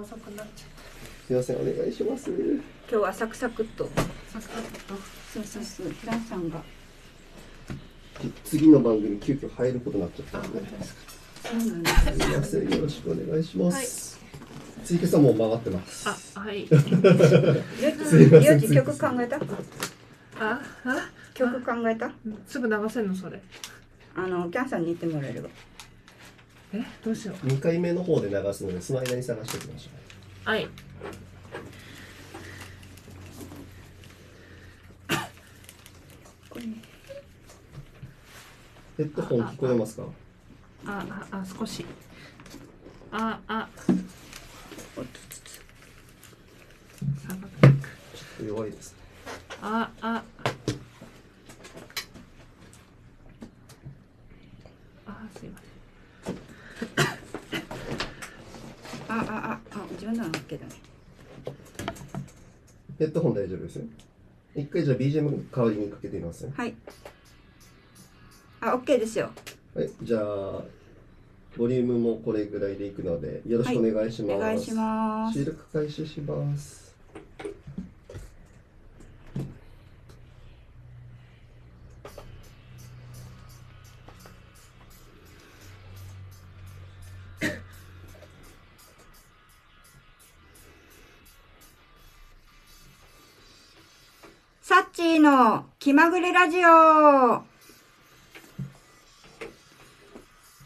遅くなっちゃっすいませんお願いします。今日はサクサクっと。たさすがと。そうそうそう。キャンさんが。次の番組急遽入ることになっちゃったあんで。そうなんです。すいません。よろしくお願いします、ツイキャもう回ってます。あはい。すい曲考えた？ああ？曲考えた？すぐ流せんのそれ。あのキャンさんに言ってもらえればえどうしよう。2回目の方で流すのでその間に探しておきましょはい。これうヘッドホン聞こえますか？あああ少し。ああ。おっとっていくちょっと弱いですね。あすいませんああああ自分のは OK だねヘッドホン大丈夫ですよ。一回じゃあ BGM 代わりにかけてみますね。はい。あ OK ですよ。はい。じゃあボリュームもこれぐらいでいくのでよろしくお願いします、お願いします。収録開始します気まぐれラジオ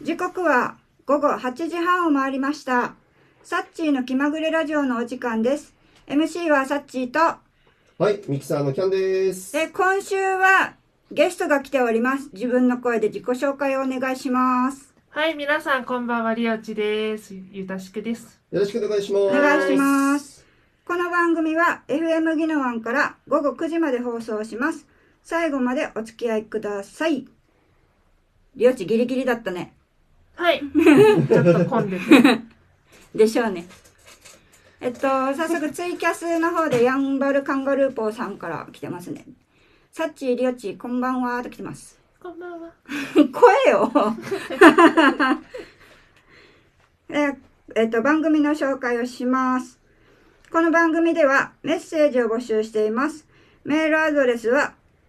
時刻は午後8時半を回りました。サッチーの気まぐれラジオのお時間です。MC はサッチーと、はいミキサーのキャンですで、今週はゲストが来ております。自分の声で自己紹介をお願いします。はい皆さんこんばんはりおちですゆたしくですよろしくお願いしますお願いします。この番組は FM ギノワンから午後9時まで放送します。最後までお付き合いください。りょうちギリギリだったね。はい ちょっと混んでてでしょうね。えっと、早速ツイキャスの方でヤンバルカンガルーポーさんから来てますね。サッチー、リオチ、こんばんはと来てます。こんばんは 声よ ええっと、番組の紹介をします。この番組ではメッセージを募集しています。メールアドレスは、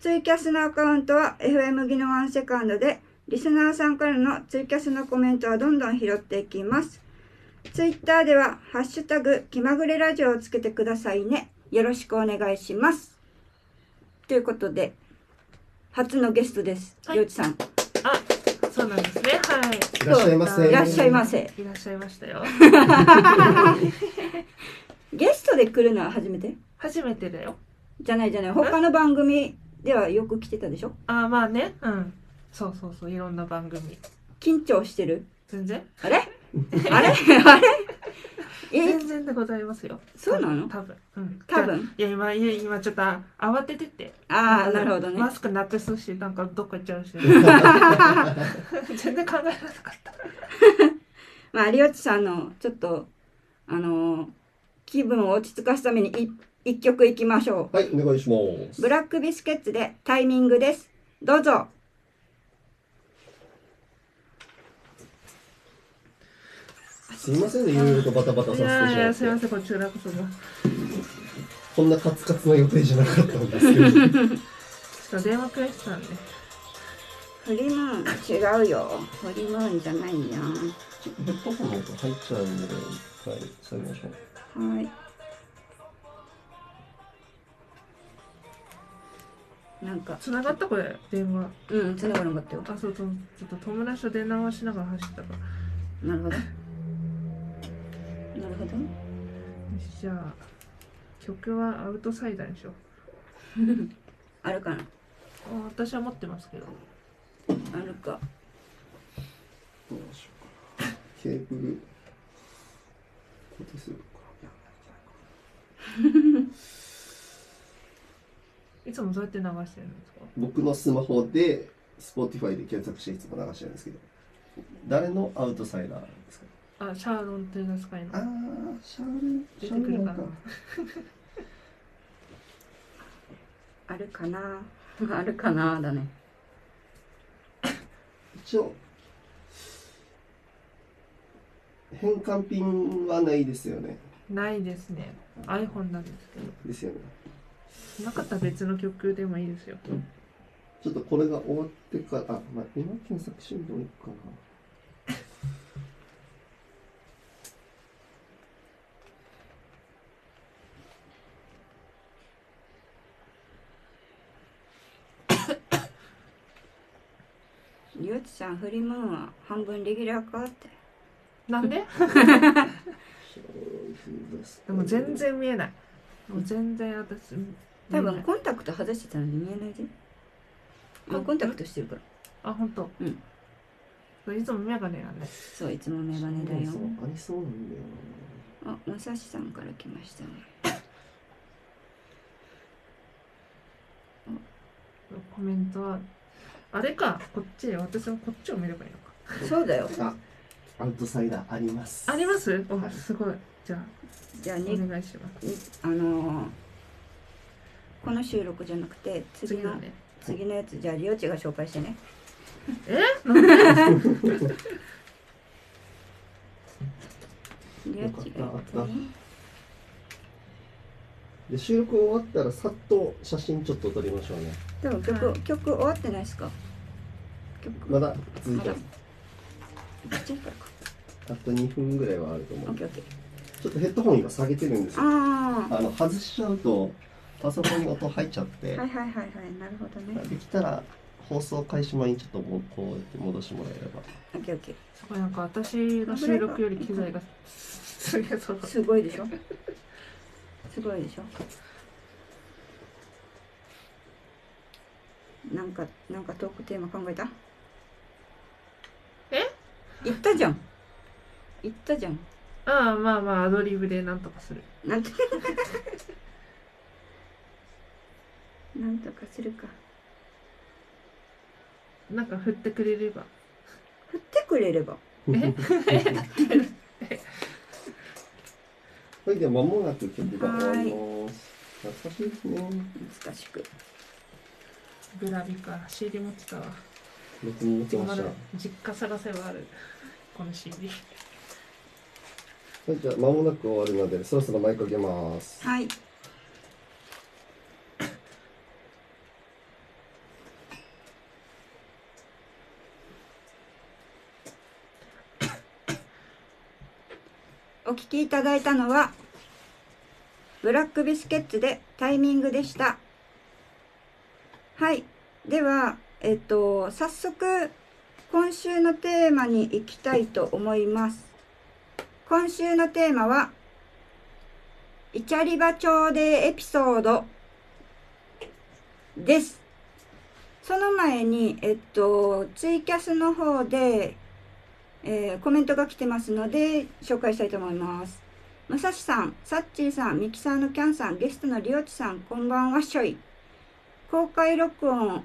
ツイキャスのアカウントは FM ギノワンセカンドで、リスナーさんからのツイキャスのコメントはどんどん拾っていきます。ツイッターでは、ハッシュタグ、気まぐれラジオをつけてくださいね。よろしくお願いします。ということで、初のゲストです。はいうちさん。あそうなんですねはいいらっしゃいませいらっしゃいませ。いらっしゃいましたよ ゲストで来るのは初めて？初めてだよじゃないじゃない。他の番組ではよく来てたでしょ？あまあね。うん。そうそうそう。いろんな番組。緊張してる？全然。あれ？あれ？あれ？え？全然でございますよ。そうなの？多分。うん。多分？いや今いや今ちょっとあ慌ててて。ああ、なるほどね。マ。スクなくすしなんかどっか行っちゃうし。全然考えなかった。まあ、有吉さんの、ちょっと、あのー気分を落ち着かすためにい一曲いきましょはいお願いしまう。すブラックビスケッツでタイミングです。どうぞ。すいませんねいろいろとバタバタさせてしいやいやすいまってませんこちらこそもこんなカツカツな予定じゃなかったんですけど ちょっと電話くれてたんでフリムーン違うよ。フリムーンじゃないや。ヘッドホンの音入っちゃうんで一回下げましょうはい。なんか、繋がったこれ電話。うん、つながらなかったよ。あそうそう。ちょっと友達と電話しながら走ったから。なるほど。なるほど。よしじゃあ曲はアウトサイダーにしよう。あるかな。あ私は持ってますけど。あるか。どうしようかな。ケーブル。固定するか。いつもどうやって流してるんですか？僕のスマホで Spotify で検索していつも流してるんですけど誰のアウトサイダーですか？あシャーロン・トゥ・ザ・スカイの。あーシャール出てくるか。な あるかな？あるかなだね。一応変換ピンはないですよね。ないですね。iPhone なんですけど。ですよねなかったら別の曲でもいいですよ。ちょっとこれが終わってからあ、まあ、今検索してみてもいいかな。りゅうちさんフリームーンは半分レギュラーかって。なんで？でも全然見えない。もう全然私多分コンタクト外してたのに見えないでもうコンタクトしてるから。あ本当。うん。いつもメガネやねそういつもメガネだよ。そうありそうなんだよあ武蔵さんから来ましたね。コメントはあれかこっち私もこっちを見ればいいのか。そうだよ。なあアウトサイダーあります。あります？おはい。すごい。じゃあじゃあにお願いします。にあのーこの収録じゃなくて次の次のね。次のやつじゃありょうちが紹介してね。え？なんで？があったあった。で収録終わったらさっと写真ちょっと撮りましょうね。でも曲、はい。曲終わってないですか？曲。まだ続いてまますあと2分ぐらいはあると思う。ちょっとヘッドホン今下げてるんですよ。ああの外しちゃうとパソコンに音入っちゃって、あはいはいはいはいなるほどね。できたら放送開始前にちょっともうこうやって戻してもらえれば。オッケーオッケすごいなんか私の収録より機材がすげえそうーすごいでしょ。すごいでしょ。なんかなんかトークテーマ考えた？え？言ったじゃん。言ったじゃん。ああまあまあアドリブでなんとかする。なんとなんとかするか。なんか振ってくれれば。振ってくれれば。はいでは間もなく曲が終わります。懐かしいですね。難しくグラビか CD 持ってたわ。別に持ってました。は実家探せばある。この CD いじゃあ間もなく終わるのでそろそろマイク上げます。はいお聞きいただいたのはブラックビスケッツでタイミングでした。はい。ではえっと早速今週のテーマに行きたいと思います。今週のテーマはイチャリバ町でエピソードです。その前に、えっと、ツイキャスの方で、えーコメントが来てますので、紹介したいと思います。武蔵さん、サッチーさん、ミキサーのキャンさん、ゲストのリオチさん、こんばんはしょい。公開録音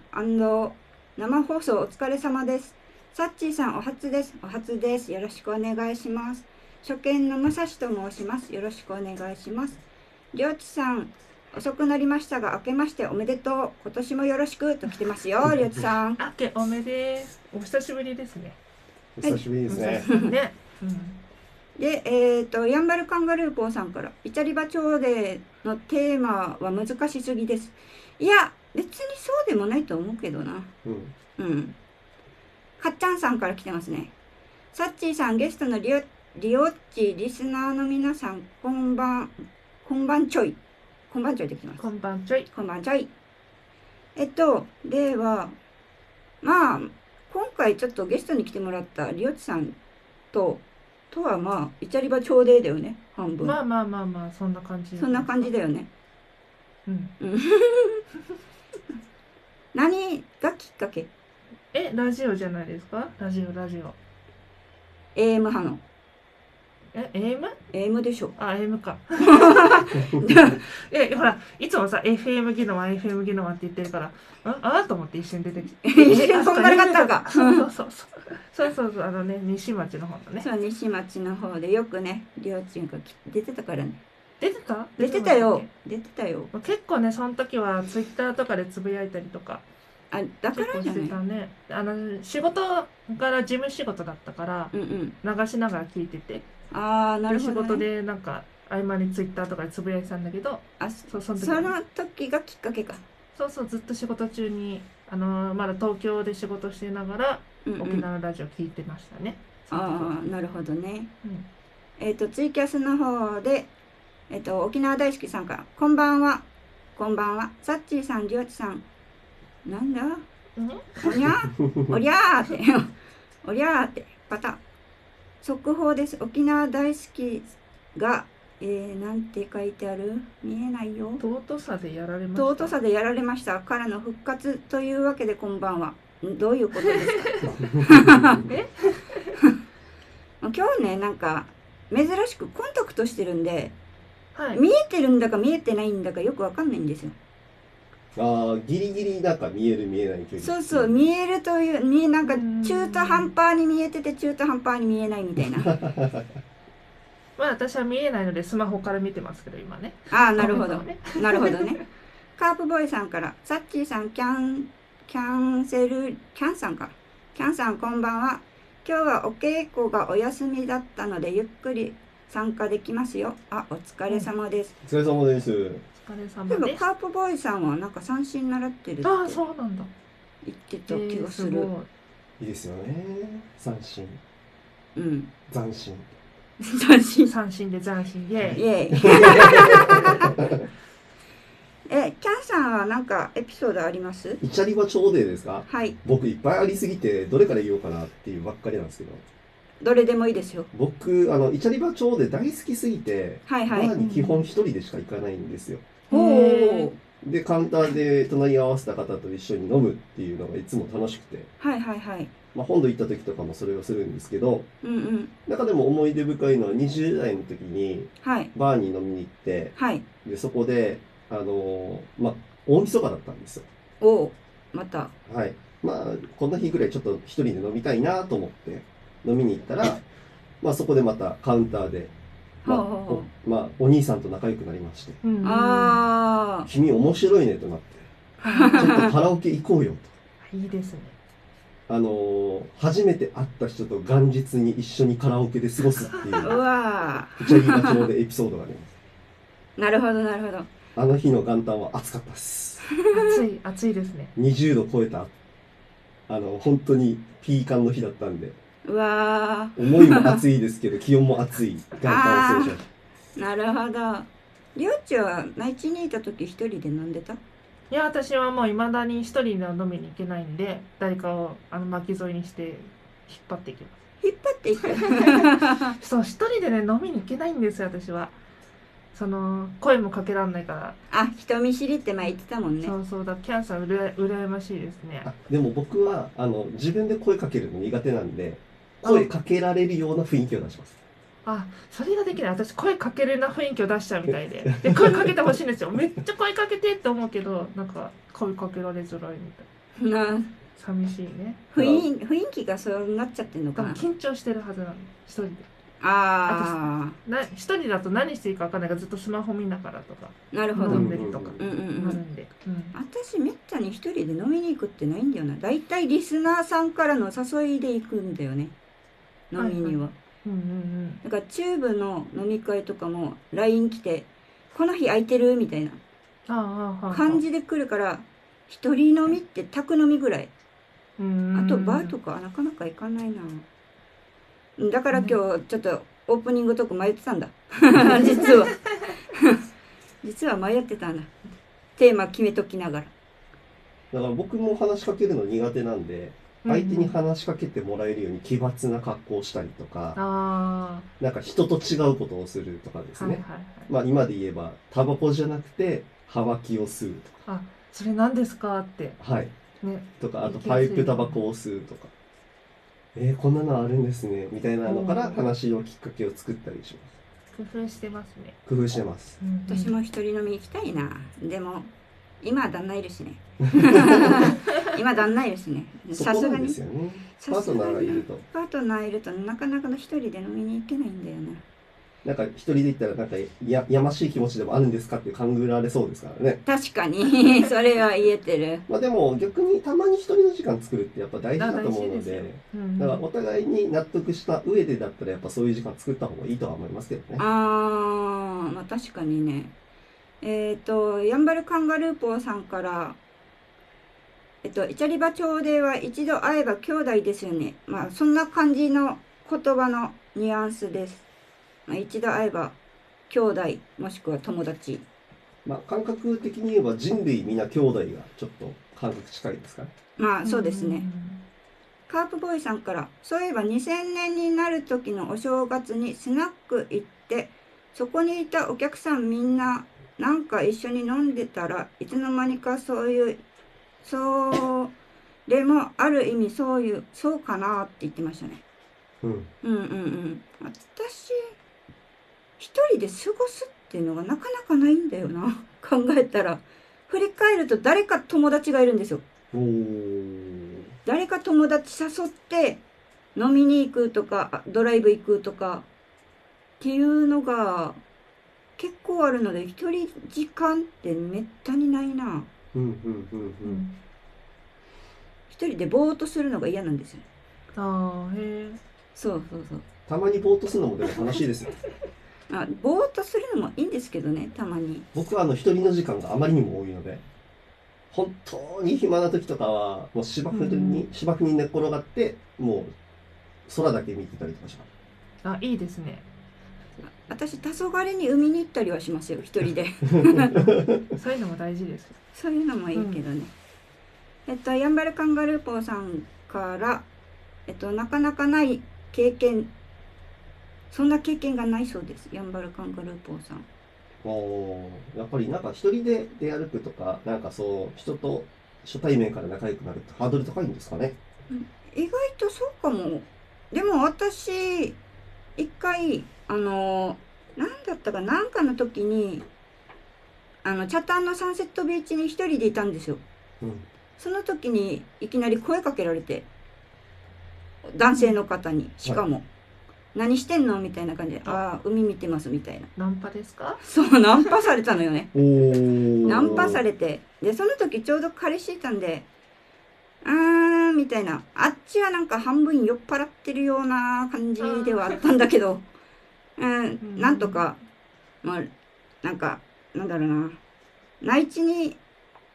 生放送お疲れ様です。サッチーさん、お初です。お初です。よろしくお願いします。初見の武蔵と申します。よろしくお願いします。りょうちさん、遅くなりましたが、明けましておめでとう。今年もよろしくと来てますよ、りょうちさん。あけおめですお久しぶりですね久しぶりですねね、うんで、えっ、と、ヤンバルカンガルーポーさんから、イチャリバ町でのテーマは難しすぎです。いや、別にそうでもないと思うけどな。うんうん。かっちゃんさんから来てますね。サッチーさん、ゲストのリオリオッチ、リスナーの皆さん、こんばん、こんばんちょい。こんばんちょいできてます。こんばんちょいこんばんちょい。えっと、では、まあ、今回ちょっとゲストに来てもらったリオッチさんと、とはまあ、イチャリバ町でだよね、半分。まあまあまあまあそんな感じそんな感じだよね。うん 何がきっかけ？えラジオじゃないですか？ラジオラジオ ?AM 派の。え AM? AM でしょ。あ AM か。えほらいつもさ FM ギノワ FM ギノワって言ってるからああと思って一瞬出てきて。一瞬こんがらかったか。そうそうそうそう。そうそうあのね西町の方のね。そう西町の方でよくねりょうちんがき出てたからね。出てた？出てたよ。出てたよ。結構ねその時はツイッターとかでつぶやいたりとかあだからじゃない。たね。あの仕事から事務仕事だったからうんうん。流しながら聞いてて。ああなでるほど、ね、仕事でなんか合間にツイッターとかでつぶやいてたんだけどあそうその時その時がきっかけか。そうそうずっと仕事中にあのまだ東京で仕事してながらうんうん。沖縄のラジオ聞いてましたね、その時はああなるほどね。うん。えっ、とツイキャスの方でえっ、と沖縄大好きさんからこんばんは。こんばんは。サッチーさんりょうちさんなんだ？うん？おにゃ おりゃーって。おりゃーって。パタ。速報です。沖縄大好きがえー、なんて書いてある？見えないよ。尊さでやられました。尊さでやられました。からの復活というわけでこんばんは。ん？どういうことですか？え？今日ねなんか珍しくコンタクトしてるんではい。見えてるんだか見えてないんだかよくわかんないんですよああギリギリなんか見える見えない距離そうそう見えるというになんかうん。中途半端に見えてて中途半端に見えないみたいな。まあ私は見えないのでスマホから見てますけど今ね。ああなるほど。ね。なるほどね。カープボーイさんからサッチーさんキャンキャンセルキャンさんか。キャンさんこんばんは。今日はお稽古がお休みだったのでゆっくり参加できますよ。あお疲れ様です、お疲れ様ですお疲れ様ですえばカープボーイさんはなんか三振習ってるってああそうなんだ。言ってたえ気がする、ーすごい。いいですよね。三振。うん。斬新。三振三振で斬新。でイ。エーイ。えキャンさんはなんかエピソードあります？イチャリバ町でですか？はい。僕いっぱいありすぎてどれから言おうかなっていうばっかりなんですけど。どれでもいいですよ。僕あのイチャリバ町で大好きすぎてバはいはい。ーに基本一人でしか行かないんですよ。おへおでカウンターで隣り合わせた方と一緒に飲むっていうのがいつも楽しくて、はいはいはい。まあ、本土行った時とかもそれをするんですけどうんうん。中でも思い出深いのは20代の時にはい。バーに飲みに行ってはい。でそこであのーまあ大晦日だったんですよ。おおまた。はい。まあこんな日ぐらいちょっと一人で飲みたいなと思って飲みに行ったらまあそこでまたカウンターで、まあおまあ、お兄さんと仲良くなりまして。うんあ「君面白いね」となって「ちょっとカラオケ行こうよ」と。いいですね。あのー初めて会った人と元日に一緒にカラオケで過ごすっていあう。うわイチャリバ町でエピソードがあります。ーなるほどなるほど。あの日の元旦は暑かったです。暑い暑いですね。20度超えたあの本当にピーカンの日だったんでうわ思いも暑いですけど気温も暑い。元旦を過ごしましーなるほど。りょうちは内地にいた時一人で飲んでた？いや私はもういまだに一人では飲みに行けないんで誰かをあの巻き添えにして引っ張っていきま引っ張っていく？す そう一人でね飲みに行けないんですよ私は。その声もかけられないから、あ人見知りって前言ってたもんね。そうそうだキャンサーうら羨ましいですね。でも僕はあの自分で声かけるの苦手なんで声かけられるような雰囲気を出します。あそれができない。私声かけるな雰囲気を出しちゃうみたいで。で声かけてほしいんですよ。めっちゃ声かけてって思うけどなんか声かけられづらいみたい。な寂しいね。雰囲雰囲気がそうなっちゃってんの多かな。分緊張してるはずなの。一人で。あな一人だと何していいか分かんないからずっとスマホ見ながらとかあなるほど、飲うんん、でるとかうんうんなるんで、うん。私めったに一人で飲みに行くってないんだよな。だいたいリスナーさんからの誘いで行くんだよね飲みには、うんうんだからチューブの飲み会とかも LINE 来て「この日空いてる?」みたいな。感じで来るから一人飲みって宅飲みぐらい。あとバーとかかなかなか行かないな。だから今日ちょっとオープニングトーク迷ってたんだ。実は。実は迷ってたんだ。テーマ決めときながら。だから僕も話しかけるの苦手なんで相手に話しかけてもらえるように奇抜な格好をしたりとかあなんか人と違うことをするとかですね、あはいはいはい。まあ今で言えばタバコじゃなくて葉巻を吸うとそれ何ですかって。かはい。ね。とかあとパイプタバコを吸うとか。えー、こんなのあるんですね。みたいなのからうん。話をきっかけを作ったりします。工夫してますね、工夫してます。私も一人飲み行きたいな。でも今は旦那いるしね。今旦那いるしね。さすがに。ですよね。パさートナーがいると。パートナーいるとなかなかの一人で飲みに行けないんだよな。なんか一人で行ったらなんかややましい気持ちでもあるんですかって勘ぐられそうですからね。確かに。それは言えてる。まあでも逆にたまに一人の時間作るってやっぱ大事だと思うのでだからお互いに納得した上でだったらやっぱそういう時間作った方がいいとは思いますけどね。あーまあ確かにねえっ、とヤンバルカンガルーポーさんからえっとイチャリバ町では一度会えば兄弟ですよね。まあそんな感じの言葉のニュアンスです、まあ、一度会えば兄弟もしくは友達。まあ感覚的に言えば人類皆兄弟がちょっと感覚近いですか？ねまあそうですね、ん。カープボーイさんから、そういえば2000年になる時のお正月にスナック行って、そこにいたお客さんみんななんか一緒に飲んでたらいつの間にかそういう、それもある意味そういう、そうかなって言ってましたね。うんうんうんうん。私、一人で過ごすっていうのがなかなかないんだよな。考えたら。振り返ると誰か友達がいるんですよ。誰か友達誘って飲みに行くとかあドライブ行くとかっていうのが結構あるので一人時間ってめったにないな。うんうんうんううん。ん一人でぼーっとするのが嫌なんですよああへえそうそうそう。たまにぼーっとするのもでも楽しいですよ。あぼーっとするのもいいんですけどねたまに。僕はあの一人の時間があまりにも多いので本当に暇な時とかはもう芝生に、芝生に寝っ転がってもう空だけ見てたりとかします。あいいですね私黄昏に海に行ったりはしますよ一人で そういうのも大事ですそういうのもいいけどね。えっと、ヤンバルカンガルーポーさんから、えっと、なかなかない経験、そんな経験がないそうです。ヤンバルカンガルーポーさん。おーやっぱりなんか一人で出歩くとかなんかそう人と初対面から仲良くなるってハードル高いんですかね意外とそうかも。でも私、一回、あの、なんだったか、なんかの時に、あの、チャタンのサンセットビーチに一人でいたんですよ。うん。その時にいきなり声かけられて男性の方にしかも「何してんの?」みたいな感じで「ああ海見てます」みたいな。ナンパですか？そうナンパされたのよね。ナンパされて。でその時ちょうど彼氏いたんで「あー」みたいな。あっちはなんか半分酔っ払ってるような感じではあったんだけどうん。なんとかまあなんかなんだろうな。内地に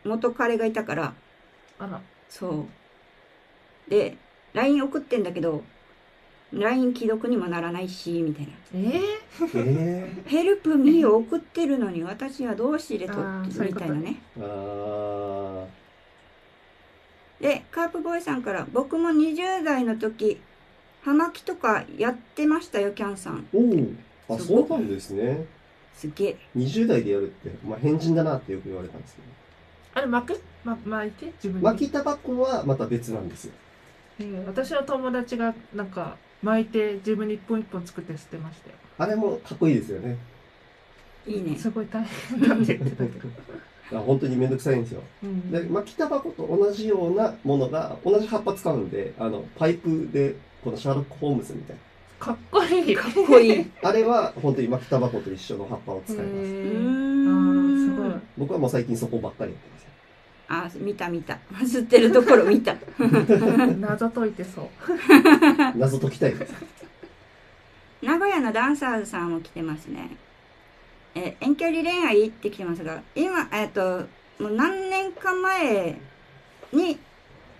元彼がいたからあら。そう。で、LINE 送ってんだけど、LINE 既読にもならないし、みたいな。ええヘルプミーを送ってるのに私はどうしてと、みたいなね。ー、あで、カープボーイさんから、僕も20代の時、葉巻とかやってましたよ、キャンさん。ーおおあそう。なんですね。すげえ。20代でやるって、まあ、変人だなってよく言われたんですけど。あれ巻く、ま、巻いて？自分に巻きタバコはまた別なんですよ。えー私の友達がなんか巻いて自分に一本一本作って捨てましたよ。あれもかっこいいですよね。いいね。すごい大変だって言ってたけ。ど、あ本当にめんどくさいんですよ。うん、で巻きタバコと同じようなものが同じ葉っぱ使うんであのパイプでこのシャーロック・ホームズみたいかっこいいかっこいい。あれは本当に巻きタバコと一緒の葉っぱを使いますへーーあーん。僕はもう最近そこばっかりやってますあ、見た見た。吸ってるところ見た。すごい謎解いてそう謎解きたいです名古屋のダンサーズさんも来てますね。えー遠距離恋愛って来てますが、今、えっ、と、もう何年か前に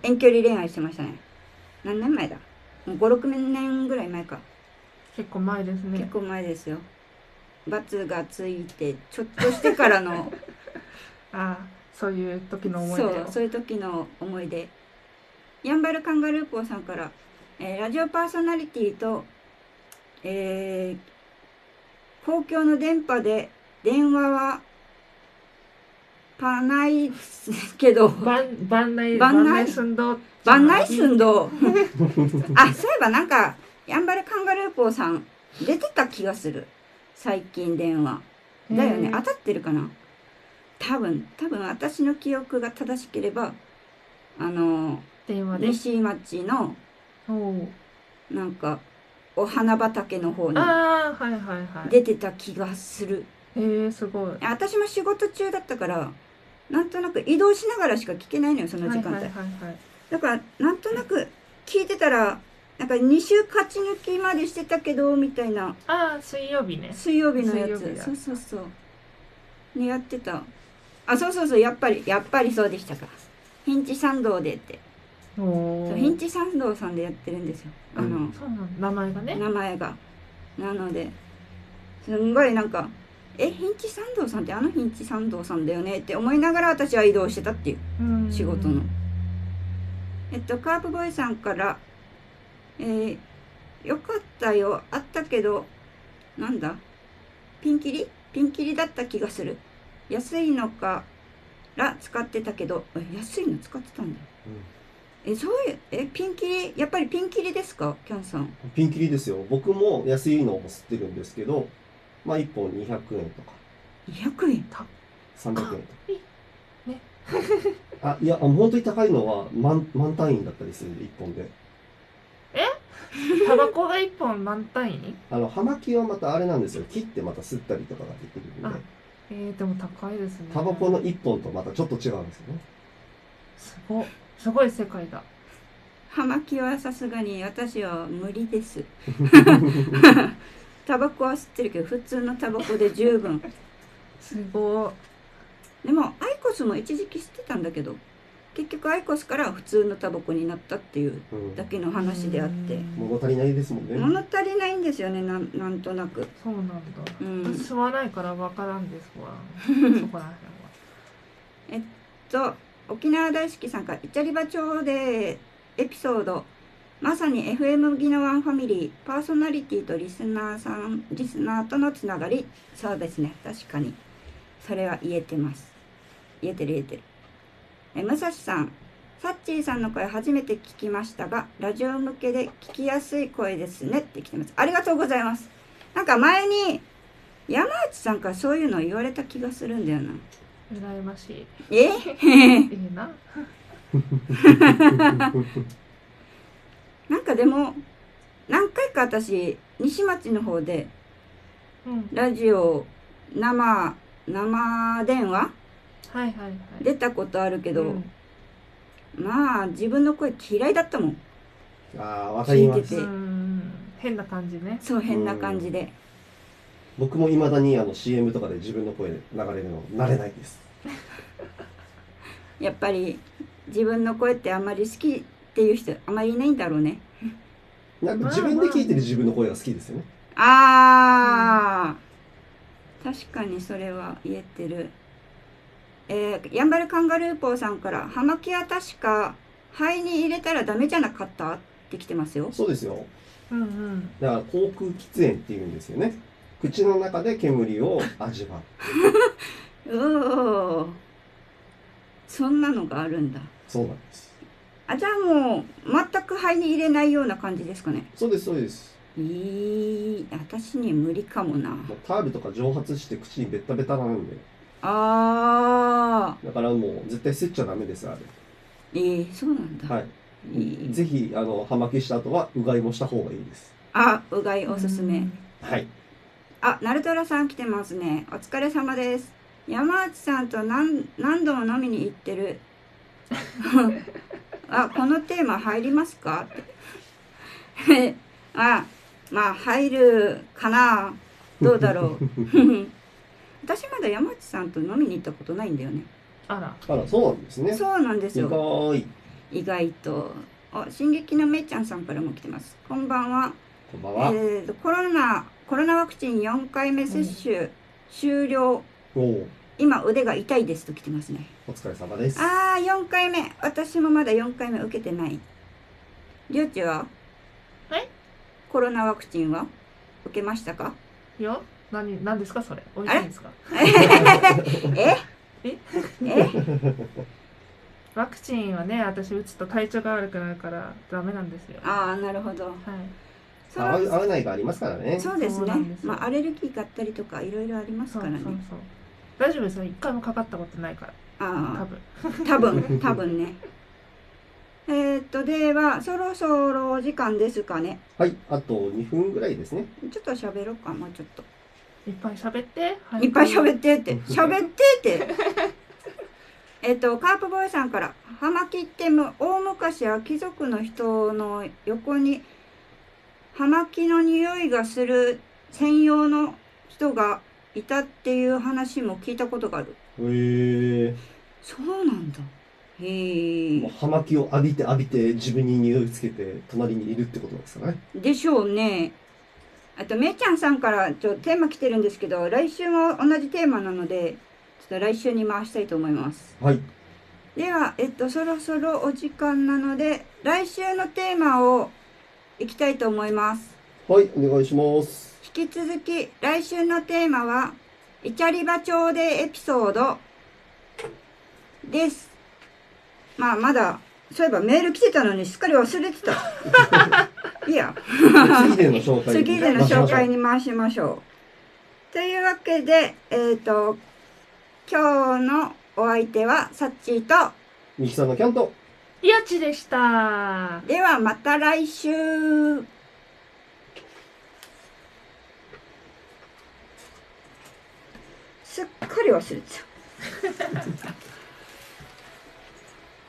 遠距離恋愛してましたね。何年前だ？もう5、6年ぐらい前か。結構前ですね結構前ですよ。罰がついて、ちょっとしてからの、ああそういう時の思い出をそう、そういう時の思い出。ヤンバルカンガルーポーさんから、えーラジオパーソナリティと、えー公共の電波で電話はパないけど、バンバンナイバンナイバンナイスンドバンナイスンド。あ、そういえばなんか、ヤンバルカンガルーポーさん、出てた気がする。最近電話。だよね。当たってるかな多分、多分私の記憶が正しければ、あの、電話で？西町の、なんか、お花畑の方にああはいはいはい出てた気がする。へえすごい私も仕事中だったから、なんとなく移動しながらしか聞けないのよ、その時間帯。はいはいはいはいだから、なんとなく聞いてたら、なんか2週勝ち抜きまでしてたけど、みたいな、ああ水曜日ね水曜日のやつ。そうそうそう。ね、やってた。あ、そうそうそう、やっぱり、やっぱりそうでしたか。ヒンチ参道でって。そうヒンチ参道さんでやってるんですよ。あの、うん名前がね名前が。なので、すんごいなんか、え、ヒンチ参道さんってあのヒンチ参道さんだよねって思いながら私は移動してたっていう。うん仕事の。えっと、カープボーイさんから、えー、よかったよ、あったけど、なんだ？ピンキリ？ピンキリだった気がする。安いのから使ってたけど、え安いの使ってたんだよ。え、そういう、え、ピンキリ、やっぱりピンキリですか？キャンさん。ピンキリですよ。僕も安いのを吸ってるんですけど、まあ1本200円とか200円？300円とか。ね あ、いや、あ本当に高いのは満満単位だったりするんで、1本で。タバコが一本満単位？にあの、葉巻はまたあれなんですよ。切ってまた吸ったりとかができるんであ、えー、でも高いですねタバコの1本とまたちょっと違うんですよね。すごいすごい世界だ葉巻はさすがに私は無理です。タバコは吸ってるけど、普通のタバコで十分。すごでもアイコスも一時期吸ってたんだけど結局アイコスから普通のタバコになったっていううん。だけのい話であって。うん。物足りないですもんね。物足りないんですよねなんなんとなく。そうなんだ、うん。私吸わないからわからんですわ。そこらと沖縄大好きさんからイチャリバ町でエピソード。まさに FM ギノワンファミリー。パーソナリティとリスナーさんリスナーとのつながり。そうですね確かに。それは言えてます言えてる言えてる。え武蔵さん。サッチーさんの声初めて聞きましたがラジオ向けで聞きやすい声ですねって来てます。ありがとうございます。なんか前に山内さんからそういうの言われた気がするんだよな。羨ましい。え？いいな。なんかでも何回か私西町の方でうん。ラジオ生生電話はいはいはい。出たことあるけど、うん。まあ自分の声嫌いだったもん。ああ、わかります。聞いてて。うん。変な感じね。そう変な感じで。僕も未だにあの CM とかで自分の声流れるの慣れないです。やっぱり自分の声ってあんまり好きっていう人あまりいないんだろうね。なんか自分で聞いてる自分の声が好きですよね。あー、確かにそれは言えてるえー、ヤンバルカンガルーポーさんから「葉巻は確か肺に入れたらダメじゃなかった?」って来てますよそうですよ。うんうんだから口腔喫煙っていうんですよね。口の中で煙を味わう。う おーそんなのがあるんだそうなんです。あじゃあもう全く肺に入れないような感じですかねそうです、そうです。いい私に無理かもなタールとか蒸発して口にベッタベタなんで。あだからもう絶対吸っちゃダメです、あれ。ーえー、そうなんだ、はい。ぜひ、あの、葉巻した後は、うがいもした方がいいです。あうがいおすすめ、うんはい。あ、ナルトラさん来てますね。お疲れ様です。山内さんと何何度も飲みに行ってる。あ、このテーマ入りますか？あ、まあ入るかな。どうだろう。私まだ山内さんと飲みに行ったことないんだよね。あらあら、そうなんですね。そうなんです意よ。外。意外と。あ、進撃のめいちゃんさんからも来てます。こんばんは。こんばんは。えーとコロナコロナワクチン4回目接種終了、おお、今腕が痛いですと来てますねお疲れ様です。あー4回目私もまだ4回目受けてないりょうちは？はいコロナワクチンは？受けましたか？いや何何ですかそれ？美味しいんですか？え？え？え？ワクチンはね私打つと体調が悪くなるからダメなんですよ。はああなるほど。い。そ合うの合わないがありますからね。そうですねすよ。まあアレルギーがあったりとかいろいろありますからね。そうそうそう。大丈夫ですよ。一回もかかったことないから。多あ分。あ多分多分ね。えーっとではそろそろお時間ですかね。はい、あと2分ぐらいですね。ちょっと喋ろうかもうちょっといっぱい喋っていっぱい喋っってって。喋ってって。えっとカープボーイさんから「葉巻ってむ大昔は貴族の人の横に葉巻の匂いがする専用の人がいたっていう話も聞いたことがある。へえ。そうなんだ。へー。もうえ葉巻を浴びて浴びて自分に匂いつけて隣にいるってことなんですかね。でしょうねあとめいちゃんさんからちょテーマ来てるんですけど来週も同じテーマなのでちょっと来週に回したいと思いますはい。では、えっと、そろそろお時間なので、来週のテーマをいきたいと思います。はい、お願いします。引き続き、来週のテーマは、イチャリバ町でエピソードです。まあ、まだ、そういえばメール来てたのにすっかり忘れてた。いいや、次での紹介次での紹介に。に回しましょう。というわけで、えっ、と、今日のお相手はサッチーと、ミキさんのキャント。いやちでしたではまた来週すっかり忘れてた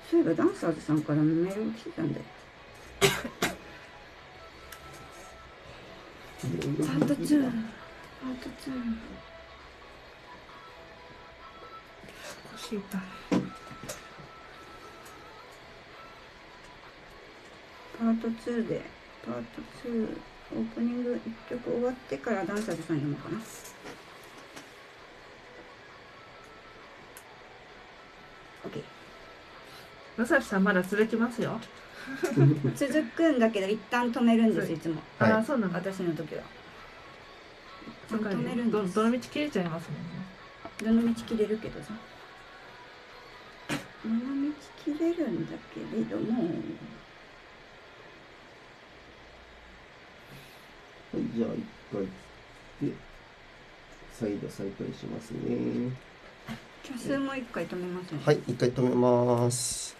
そういえばダンサーズさんからメールが来てたんだよパート2パート2腰痛いパート2で。パート2オープニング1曲終わってからダンサーズさん読むかな。OK 野崎さんまだ続きますよ 続くんだけど一旦止めるんですい。つも。はい。ああそうなんだ私の時は。止めるんです。どどの道切れちゃいますもんね。どの道切れるけどさ。どの道切れるんだけれども。はい、じゃあ一回で、再度再開しますね。キャスも一回止めますね。はい、一回止めます。